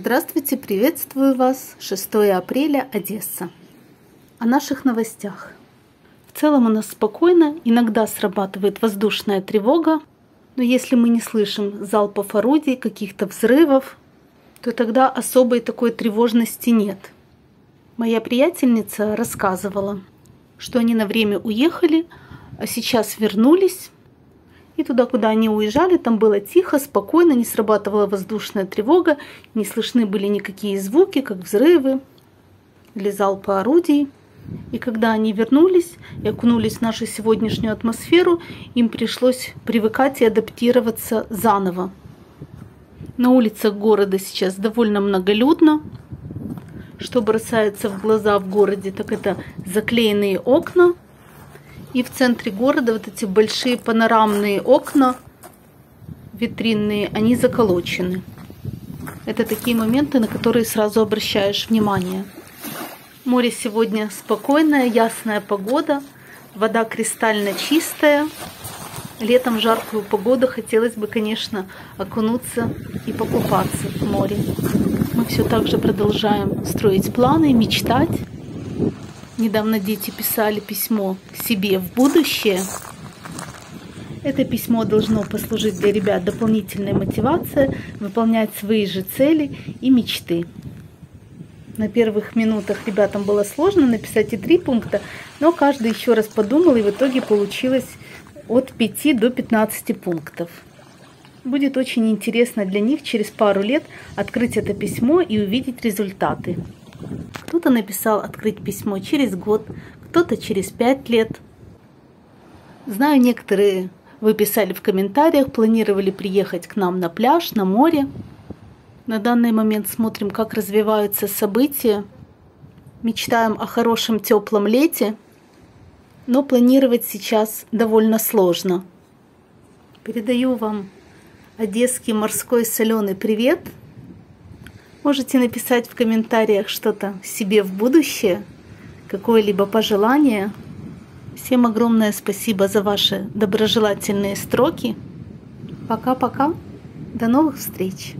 Здравствуйте, приветствую вас. 6 апреля, Одесса. О наших новостях. В целом у нас спокойно, иногда срабатывает воздушная тревога, но если мы не слышим залпов орудий, каких-то взрывов, то тогда особой такой тревожности нет. Моя приятельница рассказывала, что они на время уехали, а сейчас вернулись, и туда, куда они уезжали, там было тихо, спокойно, не срабатывала воздушная тревога, не слышны были никакие звуки, как взрывы или залпы орудий. И когда они вернулись и окунулись в нашу сегодняшнюю атмосферу, им пришлось привыкать и адаптироваться заново. На улицах города сейчас довольно многолюдно. Что бросается в глаза в городе, так это заклеенные окна – и в центре города вот эти большие панорамные окна витринные, они заколочены. Это такие моменты, на которые сразу обращаешь внимание. Море сегодня спокойное, ясная погода, вода кристально чистая. Летом в жаркую погоду хотелось бы, конечно, окунуться и покупаться в море. Мы все так же продолжаем строить планы, мечтать. Недавно дети писали письмо себе в будущее. Это письмо должно послужить для ребят дополнительной мотивацией выполнять свои же цели и мечты. На первых минутах ребятам было сложно написать и три пункта, но каждый еще раз подумал, и в итоге получилось от 5 до 15 пунктов. Будет очень интересно для них через пару лет открыть это письмо и увидеть результаты. Кто-то написал открыть письмо через год, кто-то через пять лет. Знаю, некоторые вы писали в комментариях, планировали приехать к нам на пляж, на море. На данный момент смотрим, как развиваются события. Мечтаем о хорошем теплом лете, но планировать сейчас довольно сложно. Передаю вам одесский морской соленый привет – Можете написать в комментариях что-то себе в будущее, какое-либо пожелание. Всем огромное спасибо за ваши доброжелательные строки. Пока-пока. До новых встреч.